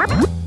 Bye.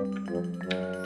Música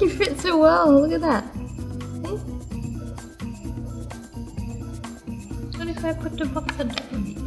you fit so well. Look at that. Hmm? What if I put the box it?